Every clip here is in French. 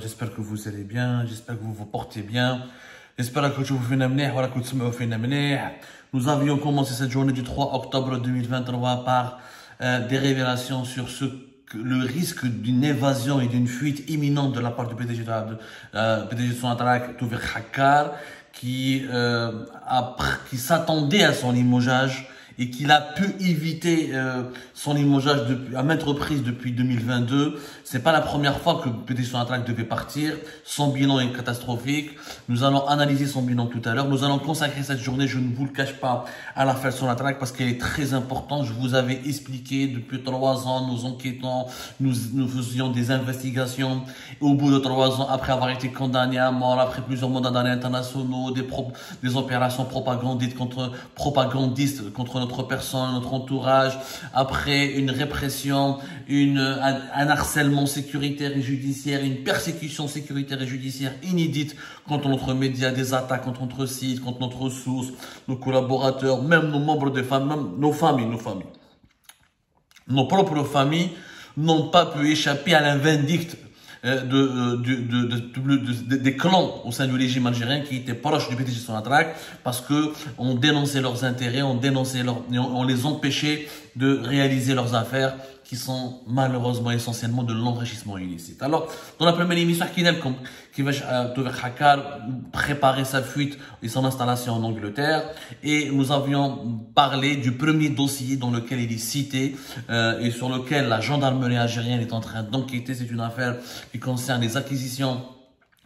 J'espère que vous allez bien, j'espère que vous vous portez bien, j'espère que vous Nous avions commencé cette journée du 3 octobre 2023 par euh, des révélations sur ce le risque d'une évasion et d'une fuite imminente de la part du PDG de, euh, PDG de Sonatrach, Touver Hakkar, qui, euh, qui s'attendait à son limogeage et qu'il a pu éviter euh, son limogeage à maintes reprises depuis 2022. C'est pas la première fois que PDG Sonatrach devait partir. Son bilan est catastrophique. Nous allons analyser son bilan tout à l'heure. Nous allons consacrer cette journée, je ne vous le cache pas, à l'affaire Sonatrach parce qu'elle est très importante. Je vous avais expliqué depuis trois ans, nous enquêtons, nous, faisions des investigations. Au bout de trois ans, après avoir été condamné à mort, après plusieurs mandats d'arrêt internationaux, des, opérations propagandistes contre, propagandistes contre notre personne, notre entourage, après une répression, un, harcèlement sécuritaire et judiciaire, une persécution sécuritaire et judiciaire inédite contre notre média, des attaques contre notre site, contre notre ressource, nos collaborateurs, même nos membres de même nos familles, nos familles. Nos propres familles n'ont pas pu échapper à l'invendicte euh, de, de, de, des clans au sein du régime algérien qui étaient proches du PTG Sonatrach parce que on dénonçait leurs intérêts, on dénonçait leur, on les empêchait de réaliser leurs affaires qui sont malheureusement essentiellement de l'enrichissement illicite. Alors, dans la première émission, qui va euh, préparer sa fuite et son installation en Angleterre, et nous avions parlé du premier dossier dans lequel il est cité euh, et sur lequel la gendarmerie algérienne est en train d'enquêter. C'est une affaire qui concerne les acquisitions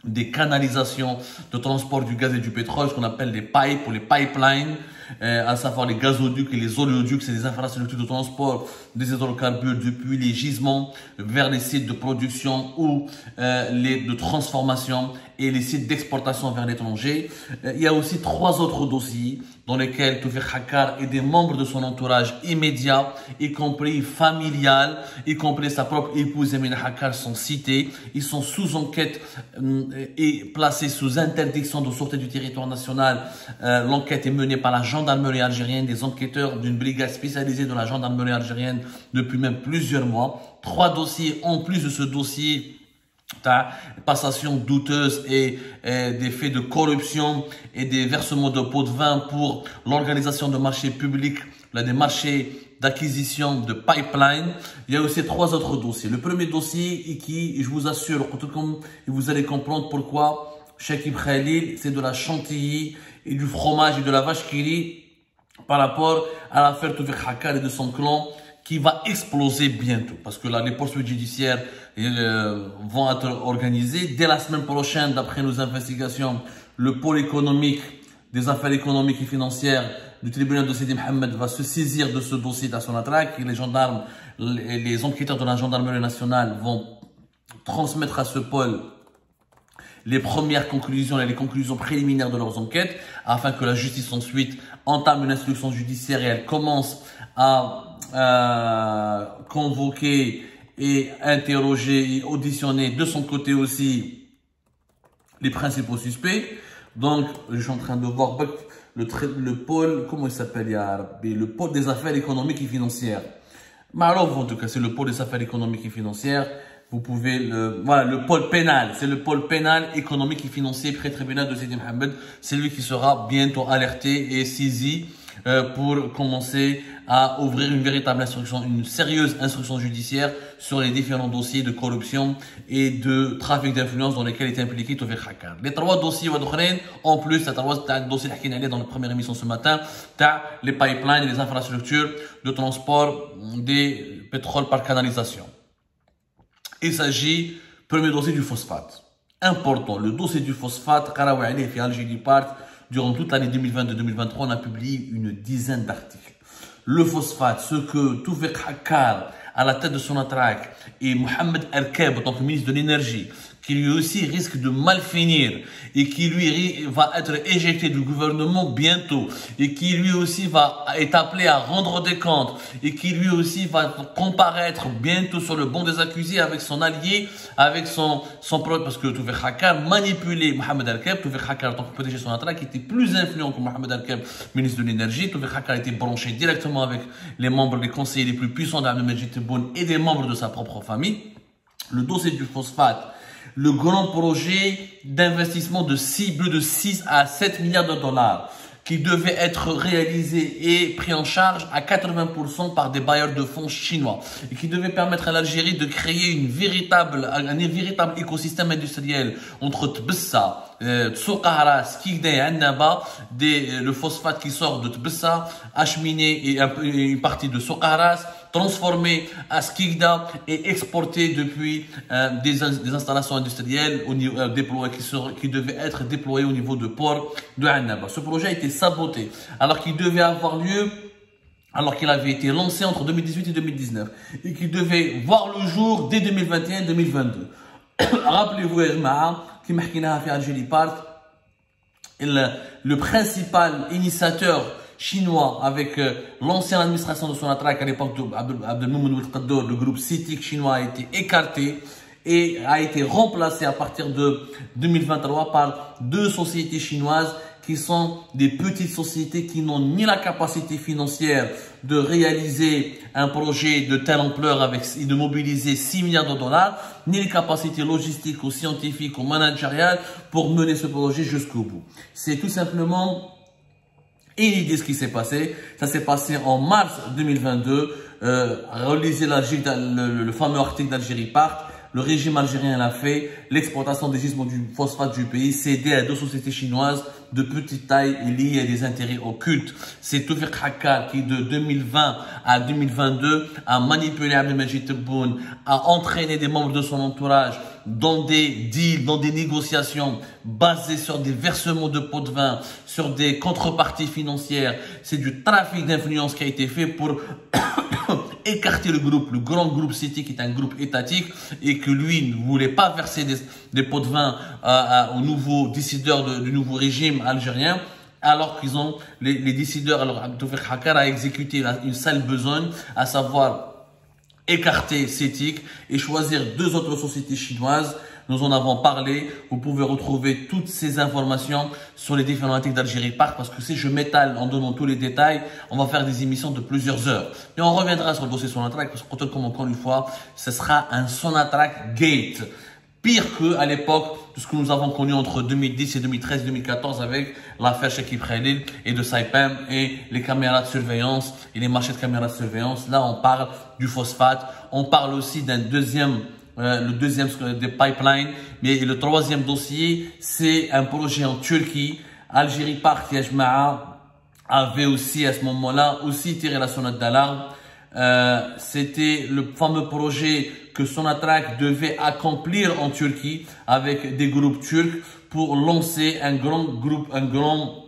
des canalisations de transport du gaz et du pétrole, ce qu'on appelle les pipes ou les pipelines, euh, à savoir les gazoducs et les oléoducs, c'est des infrastructures de transport des hydrocarbures depuis les gisements vers les sites de production ou euh, les de transformation et les sites d'exportation vers l'étranger. Euh, il y a aussi trois autres dossiers dans lesquels Toufik Hakar et des membres de son entourage immédiat, y compris familial, y compris sa propre épouse Emine Hakar sont cités. Ils sont sous enquête et placés sous interdiction de sortie du territoire national. L'enquête est menée par la gendarmerie algérienne, des enquêteurs d'une brigade spécialisée de la gendarmerie algérienne depuis même plusieurs mois. Trois dossiers en plus de ce dossier passation douteuse et, des faits de corruption et des versements de pots de vin pour l'organisation de marchés publics, là, des marchés d'acquisition de pipeline. Il y a aussi trois autres dossiers. Le premier dossier qui, je vous assure, vous allez comprendre pourquoi Shakib Khalil, c'est de la chantilly et du fromage et de la vache qui par rapport à l'affaire Toufik Hakar et de son clan qui va exploser bientôt. Parce que là, les poursuites judiciaires euh, vont être organisées. Dès la semaine prochaine, d'après nos investigations, le pôle économique des affaires économiques et financières du tribunal de Sidi Mohamed va se saisir de ce dossier d'Assonatrak et les gendarmes, les enquêteurs de la gendarmerie nationale vont transmettre à ce pôle les premières conclusions et les conclusions préliminaires de leurs enquêtes afin que la justice ensuite entame une instruction judiciaire et elle commence à euh, convoquer et interroger et auditionner de son côté aussi les principaux suspects. Donc, je suis en train de voir le, le pôle, comment il s'appelle, le pôle des affaires économiques et financières. Malov, en tout cas, c'est le pôle des affaires économiques et financières. Vous pouvez le, voilà, le pôle pénal. C'est le pôle pénal, économique et financier, pré-tribunal de Sidi Mohamed. C'est lui qui sera bientôt alerté et saisi euh, pour commencer à ouvrir une véritable instruction, une sérieuse instruction judiciaire sur les différents dossiers de corruption et de trafic d'influence dans lesquels est impliqué Tovir Hakar. Les trois dossiers en plus, c'est trois dossiers qui dans la première émission ce matin, les pipelines et les infrastructures de transport des pétroles par canalisation. Il s'agit, premier dossier du phosphate. Important, le dossier du phosphate, Karawali et Algérie Part, Durant toute l'année 2022-2023, on a publié une dizaine d'articles. Le phosphate, ce que Toufik Hakkar, à la tête de son attraque, et Mohamed Erkeb, en tant que ministre de l'énergie, qui lui aussi risque de mal finir et qui lui va être éjecté du gouvernement bientôt et qui lui aussi va être appelé à rendre des comptes et qui lui aussi va comparaître bientôt sur le banc des accusés avec son allié, avec son, son parce que Touvé Khakar manipulait Mohamed Al-Keb, Touvé Khakar en tant que PDG son qui était plus influent que Mohamed Al-Keb, ministre de l'énergie, Touvé Khakar était branché directement avec les membres, les conseillers les plus puissants d'Ahmed Tebboune et des membres de sa propre famille. Le dossier du phosphate, le grand projet d'investissement de cible de 6 à 7 milliards de dollars qui devait être réalisé et pris en charge à 80% par des bailleurs de fonds chinois et qui devait permettre à l'Algérie de créer une véritable, un, véritable écosystème industriel entre Tbessa, euh, Skigda et Annaba, des, le phosphate qui sort de Tbessa, acheminé et, un, une partie de Tsouqaharas, transformé à Skigda et exporté depuis euh, des, installations industrielles au niveau, euh, qui, devaient être déployées au niveau de port de Annaba. Ce projet a été saboté alors qu'il devait avoir lieu alors qu'il avait été lancé entre 2018 et 2019 et qu'il devait voir le jour dès 2021-2022. Rappelez-vous, qui le principal initiateur chinois avec euh, l'ancienne administration de Sonatrach à l'époque d'Abdelmoumoun le groupe CITIC chinois a été écarté et a été remplacé à partir de 2023 par deux sociétés chinoises qui sont des petites sociétés qui n'ont ni la capacité financière de réaliser un projet de telle ampleur avec, et de mobiliser 6 milliards de dollars, ni les capacités logistiques ou scientifiques ou managériales pour mener ce projet jusqu'au bout. C'est tout simplement et ce qui s'est passé. Ça s'est passé en mars 2022. Euh, relisez le, le, fameux article d'Algérie Part. Le régime algérien l'a fait. L'exportation des gisements du phosphate du pays cédé à deux sociétés chinoises de petite taille liées à des intérêts occultes. C'est Toufik Hakka qui, de 2020 à 2022, a manipulé Abdelmajid Tebboune, a entraîné des membres de son entourage dans des deals, dans des négociations basées sur des versements de pots de vin, sur des contreparties financières. C'est du trafic d'influence qui a été fait pour écarter le groupe, le grand groupe City qui est un groupe étatique et que lui ne voulait pas verser des, pots de vin aux nouveaux décideurs du nouveau régime algérien alors qu'ils ont les, décideurs, alors Abdoufer Hakar a exécuté une sale besogne, à savoir écarter CETIC et choisir deux autres sociétés chinoises. Nous en avons parlé. Vous pouvez retrouver toutes ces informations sur les différents articles d'Algérie Park parce que si je m'étale en donnant tous les détails, on va faire des émissions de plusieurs heures. Mais on reviendra sur le dossier Sonatrach parce que comme encore une fois, ce sera un Sonatrach Gate. Pire que à l'époque de ce que nous avons connu entre 2010 et 2013, 2014 avec l'affaire Shekib Khalil et de Saipem et les caméras de surveillance et les marchés de caméras de surveillance. Là, on parle du phosphate. On parle aussi d'un deuxième, euh, le deuxième des pipelines. Mais le troisième dossier, c'est un projet en Turquie. Algérie Park Yajma'a avait aussi à ce moment-là aussi tiré la sonnette d'alarme. Euh, c'était le fameux projet que Sonatrach devait accomplir en Turquie avec des groupes turcs pour lancer un grand groupe, un grand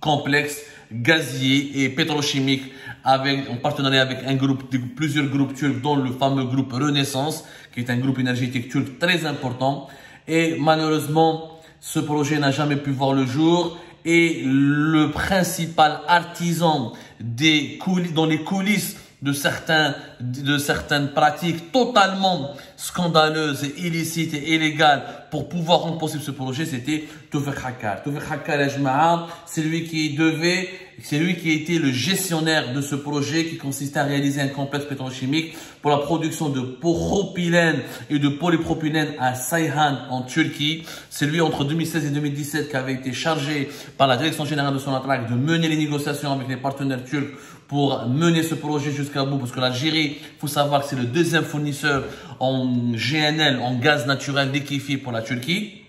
complexe gazier et pétrochimique avec, en partenariat avec un groupe, plusieurs groupes turcs, dont le fameux groupe Renaissance, qui est un groupe énergétique turc très important. Et malheureusement, ce projet n'a jamais pu voir le jour et le principal artisan des dans les coulisses de, certains, de certaines pratiques totalement scandaleuses et illicites et illégales pour pouvoir rendre possible ce projet, c'était Toufik Hakar. Toufik Hakar c'est lui qui devait, c'est lui qui était le gestionnaire de ce projet qui consistait à réaliser un complexe pétrochimique pour la production de propylène et de polypropylène à Sayhan en Turquie. C'est lui entre 2016 et 2017 qui avait été chargé par la direction générale de son attaque de mener les négociations avec les partenaires turcs pour mener ce projet jusqu'à bout parce que l'Algérie, faut savoir que c'est le deuxième fournisseur en GNL, en gaz naturel liquéfié pour la Turquie.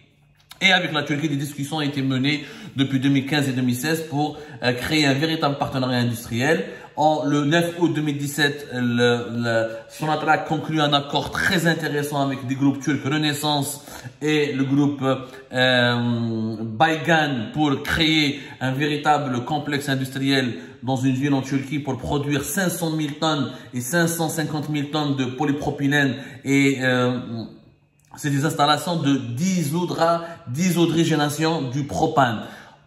Et avec la Turquie, des discussions ont été menées depuis 2015 et 2016 pour euh, créer un véritable partenariat industriel. En, le 9 août 2017, le, le, Sonatra a conclu un accord très intéressant avec des groupes turcs Renaissance et le groupe euh, Baygan pour créer un véritable complexe industriel dans une ville en Turquie pour produire 500 000 tonnes et 550 000 tonnes de polypropylène et euh, c'est des installations de désodrigénation du propane.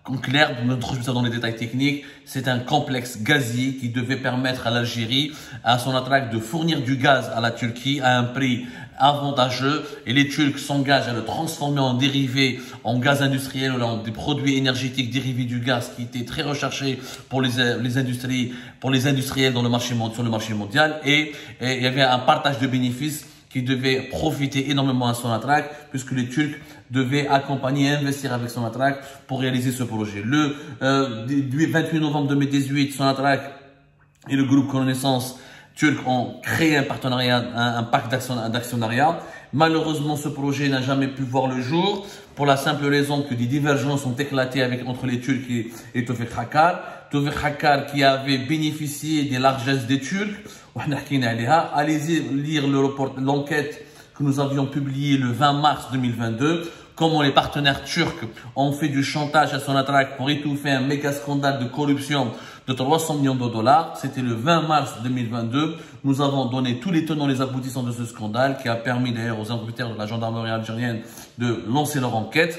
En clair, ne trouve ça dans les détails techniques, c'est un complexe gazier qui devait permettre à l'Algérie, à son attraque, de fournir du gaz à la Turquie à un prix avantageux. Et les Turcs s'engagent à le transformer en dérivé, en gaz industriel ou en des produits énergétiques dérivés du gaz qui étaient très recherchés pour les, les industries, pour les industriels dans le marché, sur le marché mondial. Et il y avait un partage de bénéfices qui devait profiter énormément à Sonatrach, puisque les Turcs devaient accompagner et investir avec Sonatrach pour réaliser ce projet. Le euh, 28 novembre 2018, Sonatrach et le groupe Connaissance turc ont créé un partenariat, un pacte d'actionnariat. Malheureusement, ce projet n'a jamais pu voir le jour pour la simple raison que des divergences ont éclaté avec, entre les Turcs et, et Hakar. Hakar qui avait bénéficié des largesses des Turcs Allez-y lire l'enquête que nous avions publiée le 20 mars 2022 comment les partenaires turcs ont fait du chantage à son attraque pour étouffer un méga scandale de corruption de 300 millions de dollars. C'était le 20 mars 2022. Nous avons donné tous les tenants, les aboutissants de ce scandale qui a permis d'ailleurs aux enquêteurs de la gendarmerie algérienne de lancer leur enquête.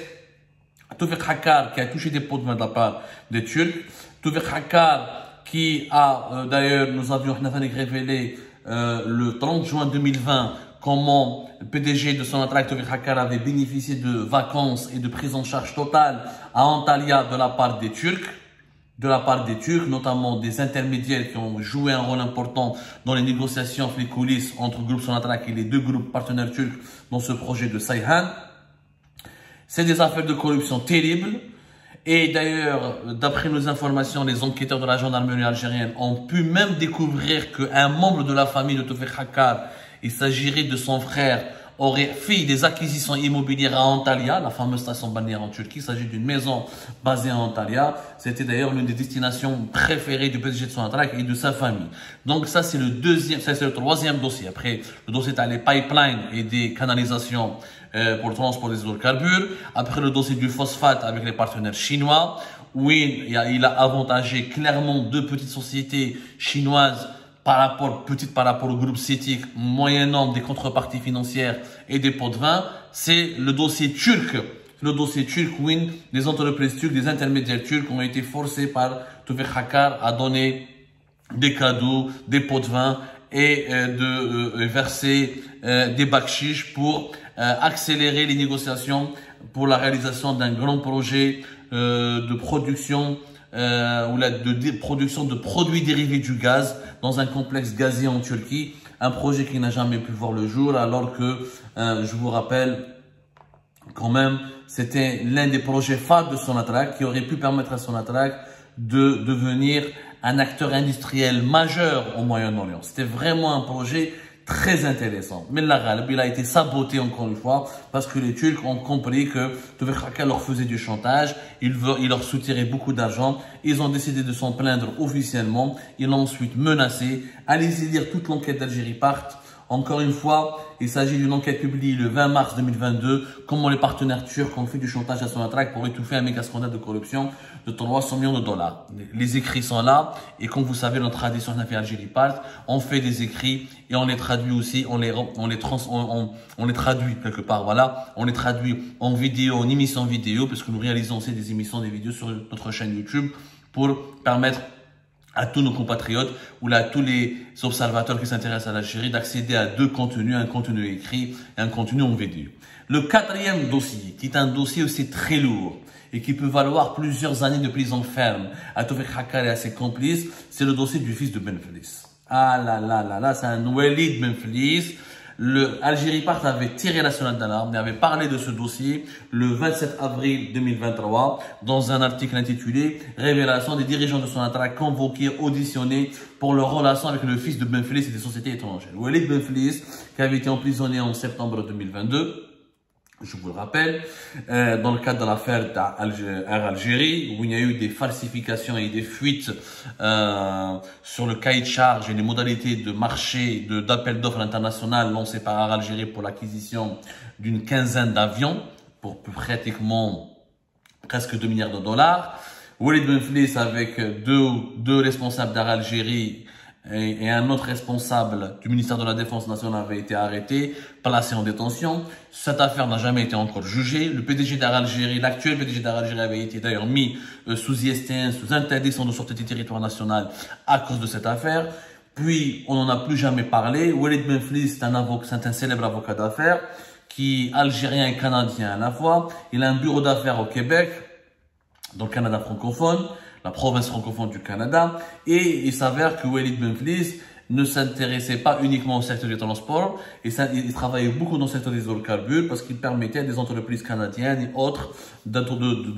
Toufik Hakar qui a touché des pots de main de la part des Turcs. Toufik Hakar qui a euh, d'ailleurs, nous avions révélé euh, le 30 juin 2020 comment PDG de son attract Hakar avait bénéficié de vacances et de prise en charge totale à Antalya de la part des Turcs de la part des Turcs, notamment des intermédiaires qui ont joué un rôle important dans les négociations, les coulisses entre le groupe Sonatrach et les deux groupes partenaires turcs dans ce projet de Sayhan. C'est des affaires de corruption terribles. Et d'ailleurs, d'après nos informations, les enquêteurs de la gendarmerie algérienne ont pu même découvrir qu'un membre de la famille de Tofek Hakar, il s'agirait de son frère, aurait fait des acquisitions immobilières à Antalya, la fameuse station balnéaire en Turquie. Il s'agit d'une maison basée à Antalya. C'était d'ailleurs l'une des destinations préférées du PDG de son et de sa famille. Donc ça, c'est le deuxième, ça c'est le troisième dossier. Après, le dossier est les pipelines et des canalisations euh, pour le transport des hydrocarbures. Après le dossier du phosphate avec les partenaires chinois, oui, il a avantagé clairement deux petites sociétés chinoises par rapport, petites par rapport au groupe CITIC, moyennant des contreparties financières et des pots de vin. C'est le dossier turc. Le dossier turc, Win, des entreprises turques, des intermédiaires turcs ont été forcés par Tufek Hakar à donner des cadeaux, des pots de vin et euh, de euh, verser euh, des bakchiches pour accélérer les négociations pour la réalisation d'un grand projet de production ou la, production de produits dérivés du gaz dans un complexe gazier en Turquie, un projet qui n'a jamais pu voir le jour alors que je vous rappelle quand même c'était l'un des projets phares de Sonatrach qui aurait pu permettre à Sonatrach de devenir un acteur industriel majeur au Moyen-Orient. C'était vraiment un projet très intéressant. Mais la il a été saboté encore une fois parce que les Turcs ont compris que Tufek leur faisait du chantage, il, veut, il leur soutirait beaucoup d'argent. Ils ont décidé de s'en plaindre officiellement. Ils l'ont ensuite menacé. Allez-y lire toute l'enquête d'Algérie part encore une fois, il s'agit d'une enquête publiée le 20 mars 2022, comment les partenaires turcs ont fait du chantage à son attraque pour étouffer un méga scandale de corruption de 300 millions de dollars? Les écrits sont là, et comme vous savez, notre tradition fait Algérie on fait des écrits et on les traduit aussi, on les, les traduit quelque part, voilà. On les traduit en vidéo, en émission vidéo, parce que nous réalisons aussi des émissions, des vidéos sur notre chaîne YouTube pour permettre à tous nos compatriotes ou à tous les observateurs qui s'intéressent à l'Algérie d'accéder à deux contenus, un contenu écrit et un contenu en vidéo. Le quatrième dossier, qui est un dossier aussi très lourd et qui peut valoir plusieurs années de prison ferme à Tofek Hakar et à ses complices, c'est le dossier du fils de Benflis. Ah là là là là, c'est un Walid Benflis le Algérie Part avait tiré la sonnette d'alarme et avait parlé de ce dossier le 27 avril 2023 dans un article intitulé Révélation des dirigeants de son attraque convoqués, auditionnés pour leur relation avec le fils de Benflis et des sociétés étrangères. Walid Benflis, qui avait été emprisonné en septembre 2022, je vous le rappelle, euh, dans le cadre de l'affaire Air Algérie, où il y a eu des falsifications et des fuites euh, sur le cahier de charge et les modalités de marché d'appel d'offres international lancé par Air Algérie pour l'acquisition d'une quinzaine d'avions pour pratiquement presque 2 milliards de dollars. Walid Benflis avec deux, deux responsables d'Air Algérie et, un autre responsable du ministère de la Défense nationale avait été arrêté, placé en détention. Cette affaire n'a jamais été encore jugée. Le PDG d'Algérie, l'actuel PDG d'Algérie avait été d'ailleurs mis euh, sous ISTN, sous interdiction de sortie du territoire national à cause de cette affaire. Puis, on n'en a plus jamais parlé. Walid Benflis, c'est un c'est un célèbre avocat d'affaires, qui algérien et canadien à la fois. Il a un bureau d'affaires au Québec, dans le Canada francophone la province francophone du Canada. Et il s'avère que Walid Benflis ne s'intéressait pas uniquement au secteur du transport, et ça, il travaillait beaucoup dans le secteur des hydrocarbures parce qu'il permettait à des entreprises canadiennes et autres de,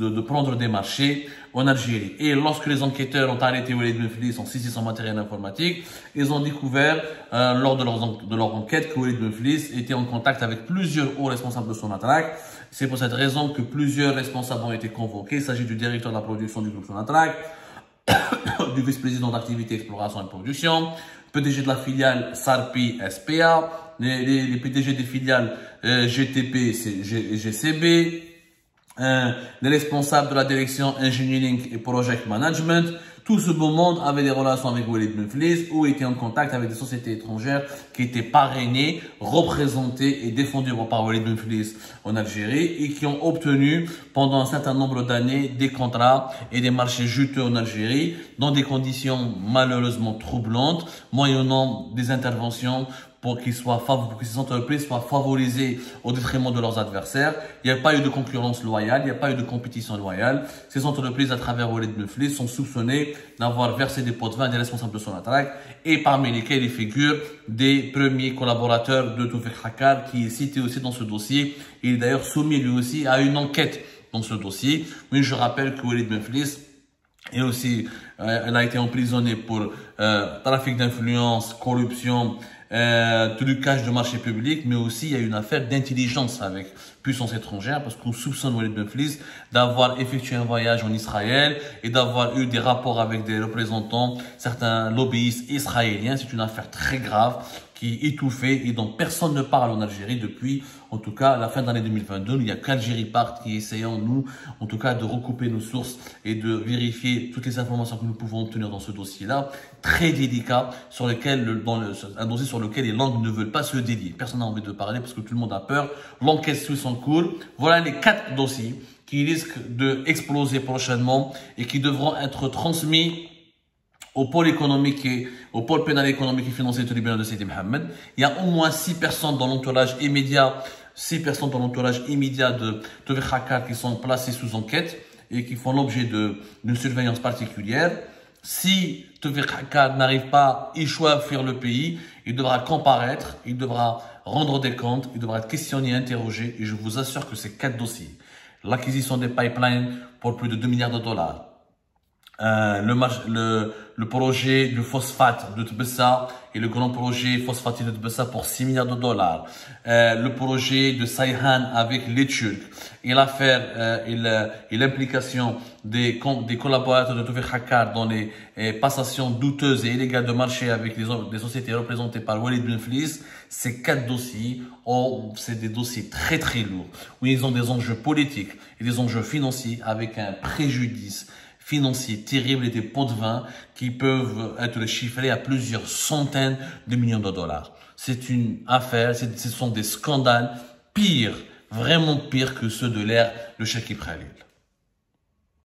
de, prendre des marchés en Algérie. Et lorsque les enquêteurs ont arrêté Walid Benflis en saisissant son matériel informatique, ils ont découvert euh, lors de leur, de enquête que Walid Benflis était en contact avec plusieurs hauts responsables de son attaque c'est pour cette raison que plusieurs responsables ont été convoqués. Il s'agit du directeur de la production du groupe Sonatrach, du vice-président d'activité exploration et production, PDG de la filiale SARPI SPA, les, PDG des filiales euh, GTP et GCB, euh, les responsables de la direction Engineering et Project Management, tout ce beau monde avait des relations avec Walid Benflis ou était en contact avec des sociétés étrangères qui étaient parrainées, représentées et défendues par Walid Benflis en Algérie et qui ont obtenu pendant un certain nombre d'années des contrats et des marchés juteux en Algérie dans des conditions malheureusement troublantes, moyennant des interventions pour qu'ils soient pour soient favorisées au détriment de leurs adversaires. Il n'y a pas eu de concurrence loyale, il n'y a pas eu de compétition loyale. Ces entreprises, à travers Walid Benflis, sont soupçonnées d'avoir versé des pots de vin à des responsables de son attaque et parmi lesquels il figure des premiers collaborateurs de Toufik Hakar qui est cité aussi dans ce dossier. Il est d'ailleurs soumis lui aussi à une enquête dans ce dossier. Oui, je rappelle que Walid Benflis et aussi, euh, elle a été emprisonnée pour euh, trafic d'influence, corruption, euh, trucage de marché public, mais aussi il y a une affaire d'intelligence avec puissance étrangère parce qu'on soupçonne Walid Benflis d'avoir effectué un voyage en Israël et d'avoir eu des rapports avec des représentants, certains lobbyistes israéliens. C'est une affaire très grave qui est étouffée et dont personne ne parle en Algérie depuis, en tout cas, la fin de l'année 2022. Il n'y a qu'Algérie part qui essayant, nous, en tout cas, de recouper nos sources et de vérifier toutes les informations que nous pouvons obtenir dans ce dossier-là, très délicat, sur lequel, un dossier sur lequel les langues ne veulent pas se dédier. Personne n'a envie de parler parce que tout le monde a peur. L'enquête suit cours. Voilà les quatre dossiers qui risquent d'exploser prochainement et qui devront être transmis au pôle économique et au pôle pénal économique et financier du tribunal de Sidi Mohamed. Il y a au moins six personnes dans l'entourage immédiat, six personnes dans l'entourage immédiat de Tove Hakar qui sont placées sous enquête et qui font l'objet d'une surveillance particulière. Si Tove Hakar n'arrive pas, il choisit fuir le pays, il devra comparaître, il devra rendre des comptes, il devra être questionné, interrogé, et je vous assure que ces quatre dossiers, l'acquisition des pipelines pour plus de 2 milliards de dollars, euh, le, le, le, projet du phosphate de Tbessa et le grand projet phosphatide de Tbessa pour 6 milliards de dollars. Euh, le projet de Sayhan avec les Turcs et l'affaire euh, et l'implication des, des collaborateurs de Hakar dans les euh, passations douteuses et illégales de marché avec les, des sociétés représentées par Walid Benflis. Ces quatre dossiers, oh, c'est des dossiers très très lourds où ils ont des enjeux politiques et des enjeux financiers avec un préjudice financiers terribles et des pots de vin qui peuvent être chiffrés à plusieurs centaines de millions de dollars. C'est une affaire, ce sont des scandales pires, vraiment pires que ceux de l'ère de Sheikh Ibrahim.